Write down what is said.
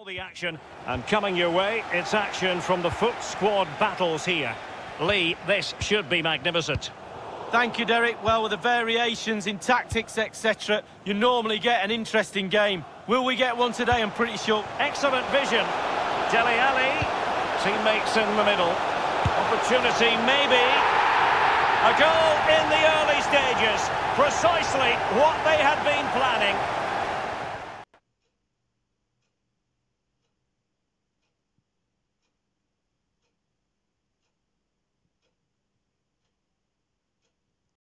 All the action. And coming your way, it's action from the FUT squad battles here. Lee, this should be magnificent. Thank you, Derek. Well, with the variations in tactics, etc., you normally get an interesting game. Will we get one today? I'm pretty sure. Excellent vision. Dele Alli, teammates in the middle. Opportunity, maybe. A goal in the early stages. Precisely what they had been planning.